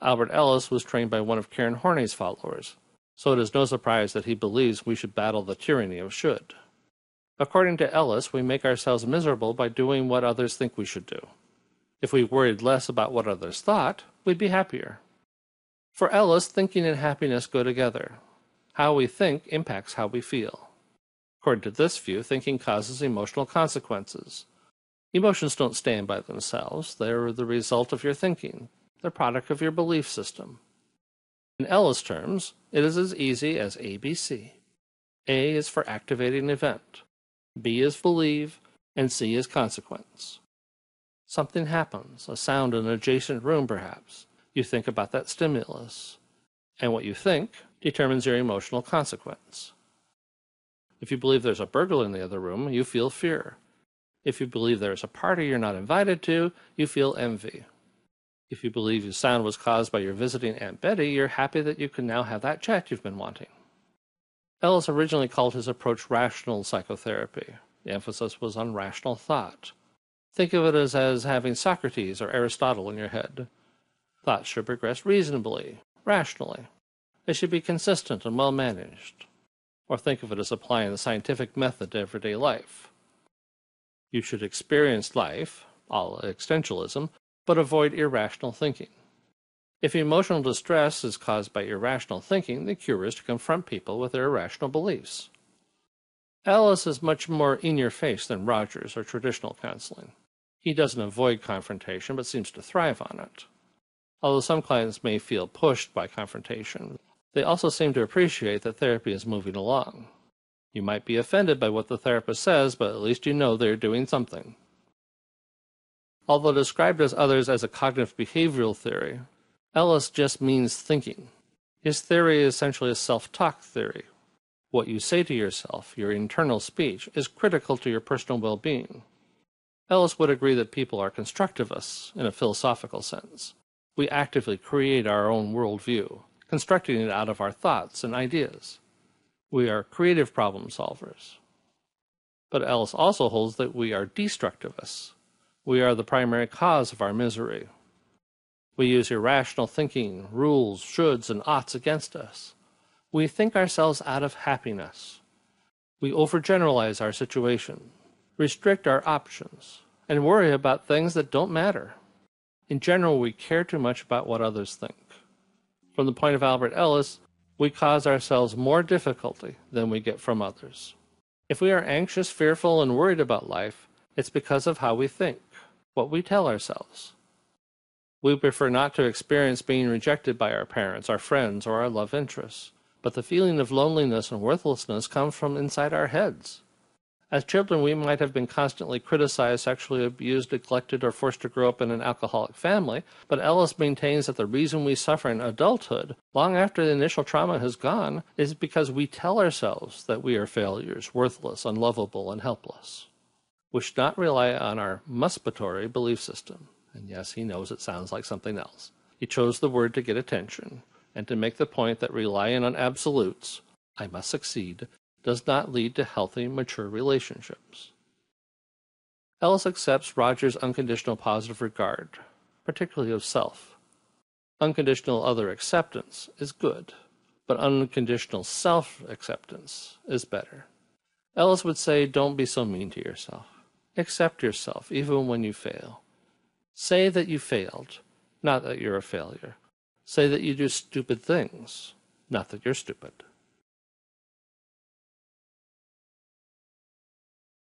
Albert Ellis was trained by one of Karen Horney's followers, so it is no surprise that he believes we should battle the tyranny of should. According to Ellis, we make ourselves miserable by doing what others think we should do. If we worried less about what others thought, we'd be happier. For Ellis, thinking and happiness go together. How we think impacts how we feel. According to this view, thinking causes emotional consequences. Emotions don't stand by themselves, they're the result of your thinking, the product of your belief system. In Ellis terms, it is as easy as ABC. A is for activating event, B is believe, and C is consequence. Something happens, a sound in an adjacent room perhaps. You think about that stimulus. And what you think determines your emotional consequence. If you believe there's a burglar in the other room, you feel fear. If you believe there's a party you're not invited to, you feel envy. If you believe your sound was caused by your visiting Aunt Betty, you're happy that you can now have that chat you've been wanting. Ellis originally called his approach rational psychotherapy. The emphasis was on rational thought. Think of it as, as having Socrates or Aristotle in your head. Thoughts should progress reasonably, rationally. They should be consistent and well managed. Or think of it as applying the scientific method to everyday life. You should experience life, all existentialism, but avoid irrational thinking. If emotional distress is caused by irrational thinking, the cure is to confront people with their irrational beliefs. Ellis is much more in your face than Rogers or traditional counseling. He doesn't avoid confrontation, but seems to thrive on it. Although some clients may feel pushed by confrontation, they also seem to appreciate that therapy is moving along. You might be offended by what the therapist says, but at least you know they're doing something. Although described as others as a cognitive behavioral theory, Ellis just means thinking. His theory is essentially a self talk theory. What you say to yourself, your internal speech, is critical to your personal well being. Ellis would agree that people are constructivists in a philosophical sense. We actively create our own worldview, constructing it out of our thoughts and ideas. We are creative problem solvers. But Ellis also holds that we are destructivists. We are the primary cause of our misery. We use irrational thinking, rules, shoulds, and oughts against us. We think ourselves out of happiness. We overgeneralize our situation, restrict our options, and worry about things that don't matter. In general, we care too much about what others think. From the point of Albert Ellis, we cause ourselves more difficulty than we get from others. If we are anxious, fearful, and worried about life, it's because of how we think, what we tell ourselves. We prefer not to experience being rejected by our parents, our friends, or our love interests, but the feeling of loneliness and worthlessness comes from inside our heads. As children, we might have been constantly criticized, sexually abused, neglected, or forced to grow up in an alcoholic family, but Ellis maintains that the reason we suffer in adulthood, long after the initial trauma has gone, is because we tell ourselves that we are failures, worthless, unlovable, and helpless. Should not rely on our musturbatory belief system. And yes, he knows it sounds like something else. He chose the word to get attention and to make the point that relying on absolutes, I must succeed, does not lead to healthy, mature relationships. Ellis accepts Rogers' unconditional positive regard, particularly of self. Unconditional other acceptance is good, but unconditional self acceptance is better. Ellis would say, Don't be so mean to yourself. Accept yourself, even when you fail. Say that you failed, not that you're a failure. Say that you do stupid things, not that you're stupid.